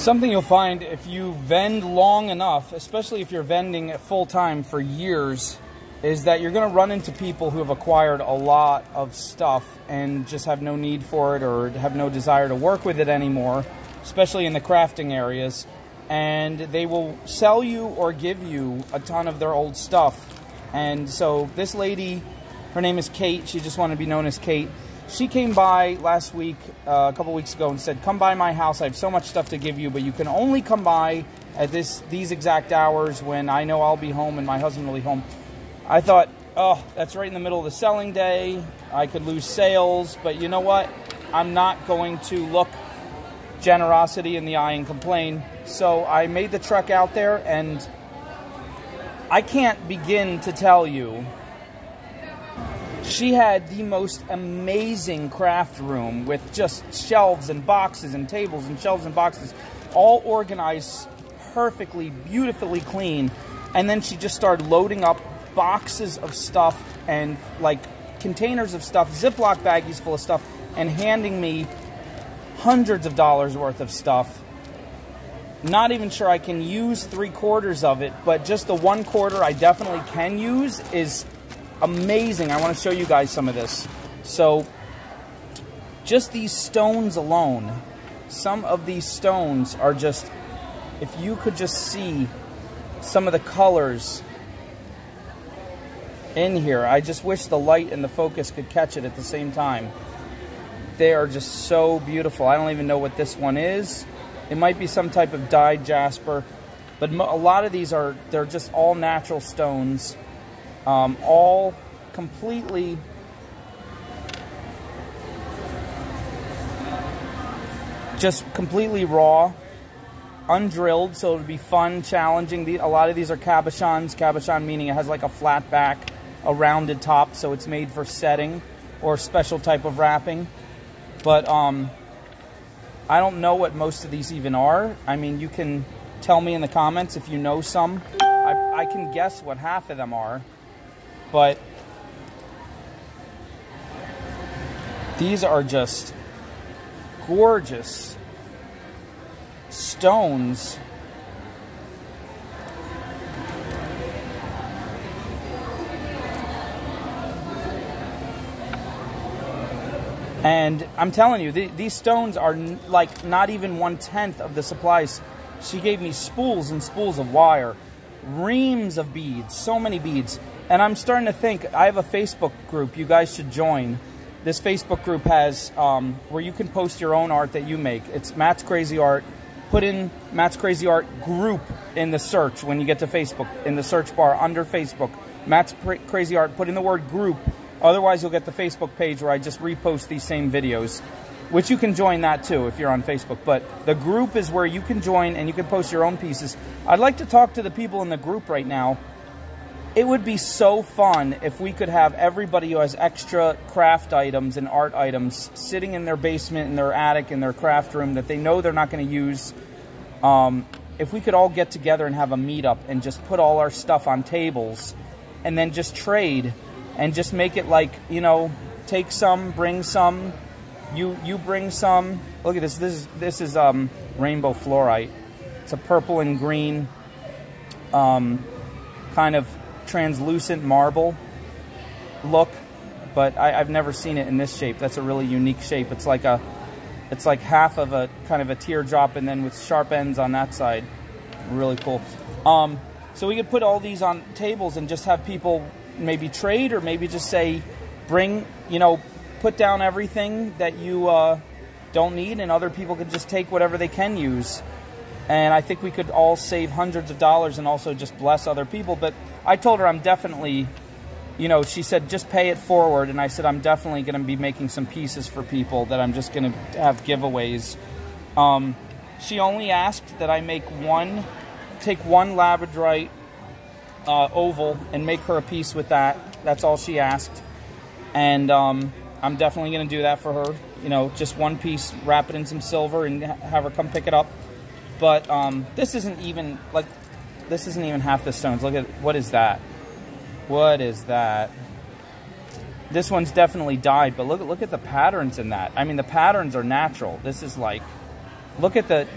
Something you'll find if you vend long enough, especially if you're vending full time for years, is that you're going to run into people who have acquired a lot of stuff and just have no need for it or have no desire to work with it anymore, especially in the crafting areas. And they will sell you or give you a ton of their old stuff. And so this lady, her name is Cate, she just wanted to be known as Cate. She came by last week, uh, a couple weeks ago, and said, "Come by my house. I have so much stuff to give you, but you can only come by at this these exact hours when I know I'll be home and my husband will be home." I thought, oh, that's right in the middle of the selling day. I could lose sales, but you know what? I'm not going to look generosity in the eye and complain. So I made the trek out there, and I can't begin to tell you. She had the most amazing craft room with just shelves and boxes and tables and shelves and boxes, all organized perfectly, beautifully clean. And then she just started loading up boxes of stuff and like containers of stuff, Ziploc baggies full of stuff, and handing me hundreds of dollars worth of stuff. Not even sure I can use three quarters of it, but just the one quarter I definitely can use is amazing. I want to show you guys some of this. So, just these stones alone, some of these stones are just, if you could just see some of the colors in here. I just wish the light and the focus could catch it at the same time. They are just so beautiful. I don't even know what this one is. It might be some type of dyed jasper, but a lot of these are, they're just all natural stones, um, all completely just completely raw, undrilled, so it would be fun, challenging. a lot of these are cabochons. Cabochon meaning it has like a flat back a rounded top, so it's made for setting or special type of wrapping. But um, I don't know what most of these even are. I mean, you can tell me in the comments if you know some. I, I can guess what half of them are, but these are just gorgeous stones And I'm telling you, these stones are like not even one tenth of the supplies. She gave me spools and spools of wire, reams of beads, so many beads. And I'm starting to think I have a Facebook group you guys should join. This Facebook group has um, where you can post your own art that you make. It's Matt's Crazy Art. Put in Matt's Crazy Art group in the search when you get to Facebook, in the search bar under Facebook. Matt's Crazy Art, put in the word group Otherwise, you'll get the Facebook page where I just repost these same videos, which you can join that too if you're on Facebook. But the group is where you can join and you can post your own pieces. I'd like to talk to the people in the group right now. It would be so fun if we could have everybody who has extra craft items and art items sitting in their basement, in their attic, in their craft room that they know they're not going to use. Um, if we could all get together and have a meetup and just put all our stuff on tables and then just trade and just make it like you know take some bring some you you bring some look at this this is this is um, rainbow fluorite it's a purple and green um, kind of translucent marble look but I, I've never seen it in this shape. That's a really unique shape. It's like a it's like half of a kind of a teardrop and then with sharp ends on that side. Really cool. Um, so we could put all these on tables and just have people maybe trade or maybe just say bring you know put down everything that you uh, don't need and other people could just take whatever they can use and i think we could all save hundreds of dollars and also just bless other people but i told her i'm definitely you know she said just pay it forward and i said i'm definitely going to be making some pieces for people that i'm just going to have giveaways um, she only asked that i make one take one labradorite uh, oval and make her a piece with that. That's all she asked. And um, I'm definitely going to do that for her. You know, just one piece, wrap it in some silver and have her come pick it up. But um, this isn't even, like, this isn't even half the stones. Look at, what is that? What is that? This one's definitely dyed, but look, look at the patterns in that. I mean, the patterns are natural. This is like, look at the,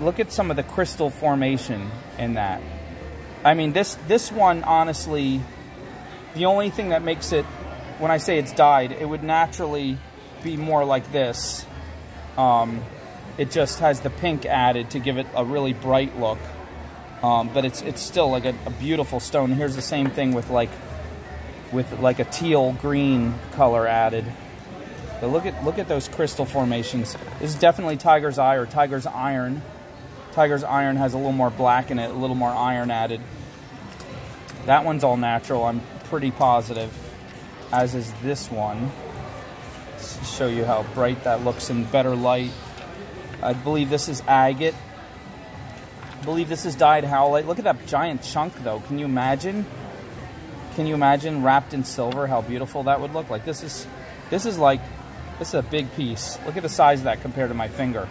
look at some of the crystal formation in that. I mean, this this one honestly, the only thing that makes it, when I say it's dyed, it would naturally be more like this. Um, it just has the pink added to give it a really bright look. Um, but it's it's still like a, a, beautiful stone. Here's the same thing with like with like a teal green color added. But look at look at those crystal formations. This is definitely tiger's eye or tiger's iron. Tiger's iron has a little more black in it, a little more iron added. That one's all natural. I'm pretty positive, as is this one. Show you how bright that looks in better light. I believe this is agate. I believe this is dyed howlite. Look at that giant chunk, though. Can you imagine? Can you imagine wrapped in silver? How beautiful that would look like. This is, this is like, this is a big piece. Look at the size of that compared to my finger.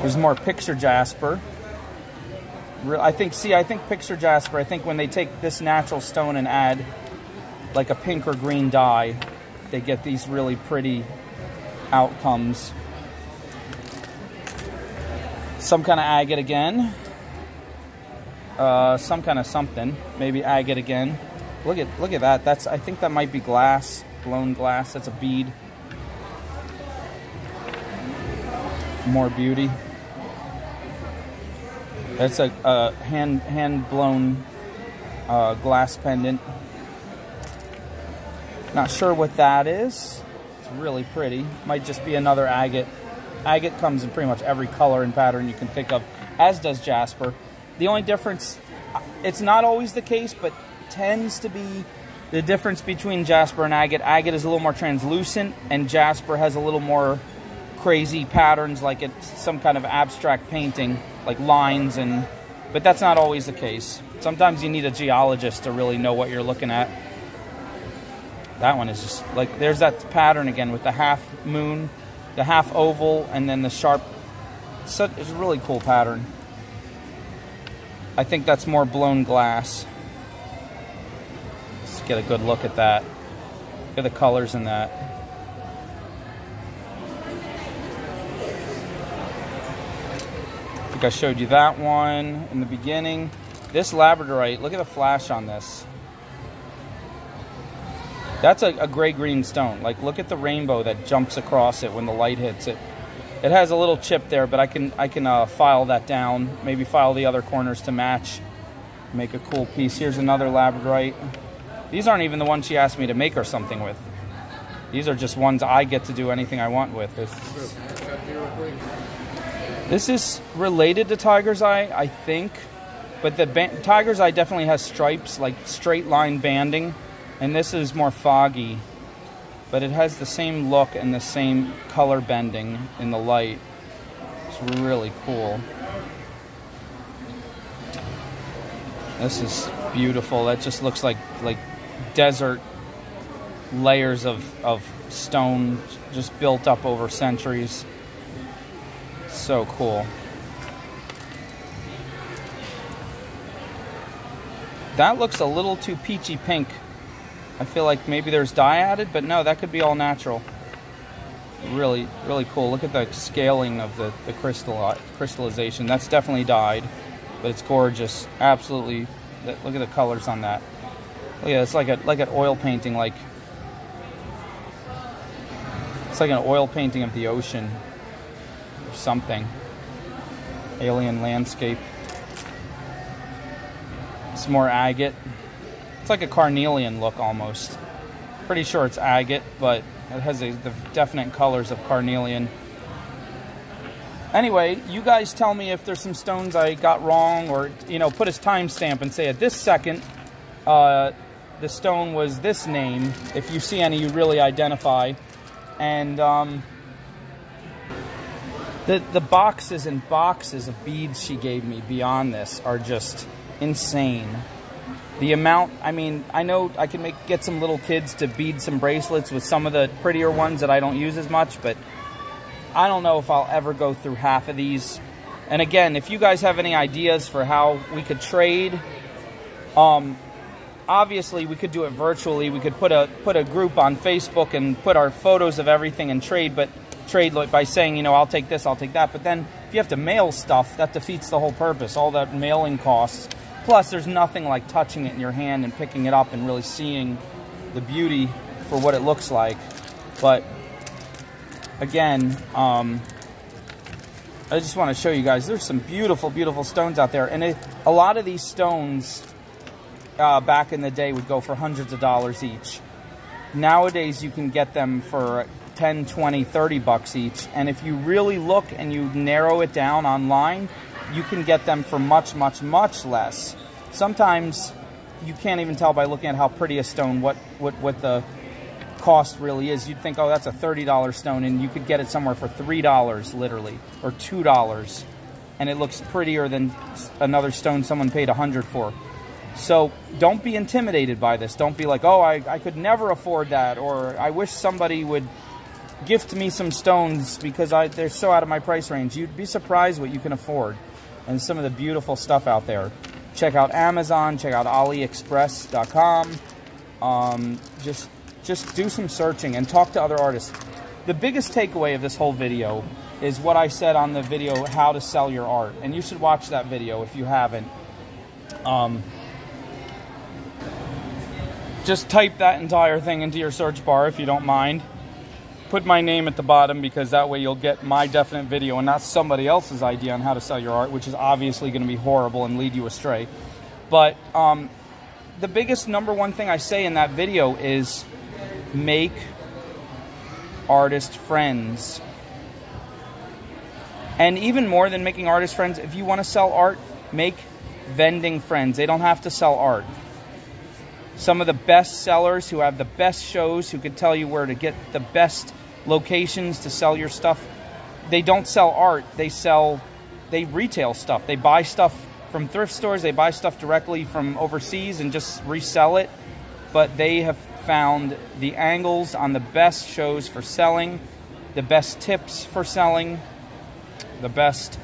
There's more picture jasper. I think, see, I think picture jasper. I think when they take this natural stone and add like a pink or green dye, they get these really pretty outcomes. Some kind of agate again. Uh, some kind of something. Maybe agate again. Look at look at that. That's I think that might be glass, blown glass. That's a bead. More beauty. That's a, a hand hand blown uh, glass pendant. Not sure what that is. It's really pretty. Might just be another agate. Agate comes in pretty much every color and pattern you can think of, as does jasper. The only difference, uh, it's not always the case, but tends to be the difference between jasper and agate. Agate is a little more translucent, and jasper has a little more crazy patterns, like it's some kind of abstract painting, like lines and. But that's not always the case. Sometimes you need a geologist to really know what you're looking at. That one is just like there's that pattern again with the half moon, the half oval, and then the sharp. It's a really cool pattern. I think that's more blown glass. Let's get a good look at that. Look at the colors in that. I think I showed you that one in the beginning. This labradorite, look at the flash on this. That's a, a gray-green stone. Like, look at the rainbow that jumps across it when the light hits it. It has a little chip there, but I can I can uh, file that down. Maybe file the other corners to match. Make a cool piece. Here's another labradorite. These aren't even the ones she asked me to make or something with. These are just ones I get to do anything I want with. This, this is related to Tiger's Eye, I think. But the Tiger's Eye definitely has stripes, like straight line banding and this is more foggy but it has the same look and the same color bending in the light. It's really cool. This is beautiful. That just looks like like desert layers of, of stone just built up over centuries. So cool. That looks a little too peachy pink I feel like maybe there's dye added, but no, that could be all natural. Really, really cool. Look at the scaling of the, the crystal crystallization. That's definitely dyed, but it's gorgeous. Absolutely. Look at the colors on that. Oh, look at it's like a like an oil painting, like it's like an oil painting of the ocean or something. Alien landscape. Some more agate. It's like a carnelian look almost. Pretty sure it's agate, but it has a, the definite colors of carnelian. Anyway, you guys tell me if there's some stones I got wrong or, you know, put a timestamp and say at this second, uh, the stone was this name. If you see any you really identify. And um, the, the boxes and boxes of beads she gave me beyond this are just insane the amount i mean i know i can make get some little kids to bead some bracelets with some of the prettier ones that i don't use as much but i don't know if i'll ever go through half of these and again if you guys have any ideas for how we could trade um obviously we could do it virtually we could put a put a group on facebook and put our photos of everything and trade but trade by saying, you know, I'll take this, I'll take that. But then if you have to mail stuff, that defeats the whole purpose. All that mailing costs. Plus, there's nothing like touching it in your hand and picking it up and really seeing the beauty for what it looks like. But again, um, I just want to show you guys, there's some beautiful, beautiful stones out there. And it, a lot of these stones uh, back in the day would go for hundreds of dollars each. Nowadays, you can get them for 10, 20, 30 bucks each. And if you really look and you narrow it down online, you can get them for much, much, much less. Sometimes you can't even tell by looking at how pretty a stone what, what, what the cost really is. You'd think, oh, that's a $30 stone, and you could get it somewhere for $3 literally, or $2. And it looks prettier than another stone someone paid 100 for. So don't be intimidated by this. Don't be like, oh, I, I could never afford that, or I wish somebody would gift me some stones because I, they're so out of my price range. You'd be surprised what you can afford and some of the beautiful stuff out there. Check out Amazon, check out AliExpress.com. Um, just, just do some searching and talk to other artists. The biggest takeaway of this whole video is what I said on the video, how to sell your art. And you should watch that video if you haven't. Um, just type that entire thing into your search bar if you don't mind put my name at the bottom because that way you'll get my definite video and not somebody else's idea on how to sell your art, which is obviously going to be horrible and lead you astray. But um, the biggest number one thing I say in that video is make artist friends. And even more than making artist friends, if you want to sell art, make vending friends. They don't have to sell art. Some of the best sellers who have the best shows, who can tell you where to get the best locations to sell your stuff. They don't sell art, they sell, they retail stuff. They buy stuff from thrift stores, they buy stuff directly from overseas and just resell it. But they have found the angles on the best shows for selling, the best tips for selling, the best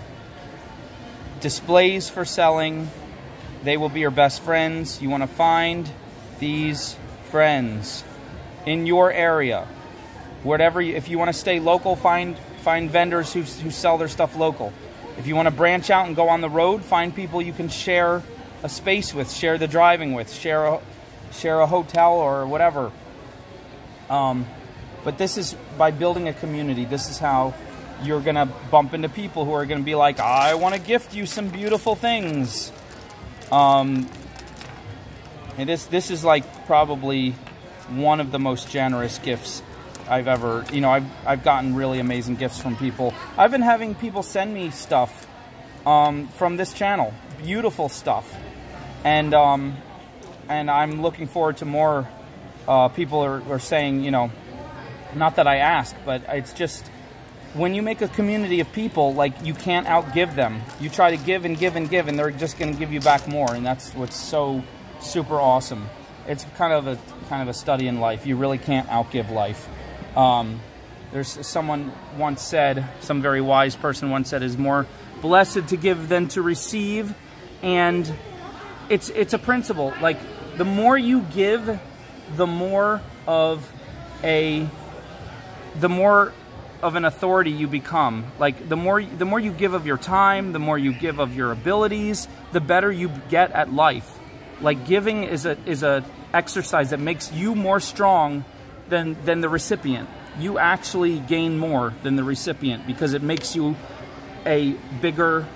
displays for selling. They will be your best friends. You want to find these friends in your area. Whatever you, if you want to stay local find find vendors who, who sell their stuff local. If you want to branch out and go on the road find people you can share a space with share the driving with share a share a hotel or whatever. Um, but this is by building a community this is how you're going to bump into people who are going to be like i want to gift you some beautiful things. Um, and this this is like probably one of the most generous gifts I've ever, you know, I've, I've gotten really amazing gifts from people. I've been having people send me stuff um, from this channel, beautiful stuff. And, um, and I'm looking forward to more uh, people are, are saying, you know, not that I ask, but it's just when you make a community of people, like you can't outgive them. You try to give and give and give, and they're just going to give you back more, and that's what's so super awesome. It's kind of a kind of a study in life. You really can't outgive life. Um, there's someone once said, some very wise person once said, is more blessed to give than to receive, and it's it's a principle. Like the more you give, the more of a the more of an authority you become. Like the more the more you give of your time, the more you give of your abilities, the better you get at life. Like giving is a is a exercise that makes you more strong than, than the recipient. You actually gain more than the recipient because it makes you a bigger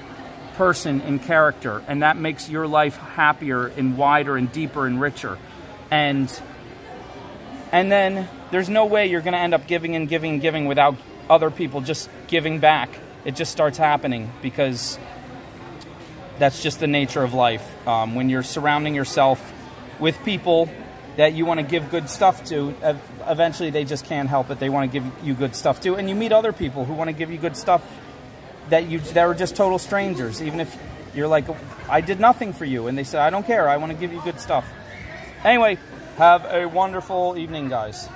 person in character, and that makes your life happier and wider and deeper and richer. And and then there's no way you're going to end up giving and giving and giving without other people just giving back. It just starts happening because that's just the nature of life. Um, when you're surrounding yourself with people that you want to give good stuff to, eventually they just can't help it. They want to give you good stuff too, and you meet other people who want to give you good stuff that you that are just total strangers. Even if you're like, I did nothing for you, and they say, I don't care. I want to give you good stuff. Anyway, have a wonderful evening, guys.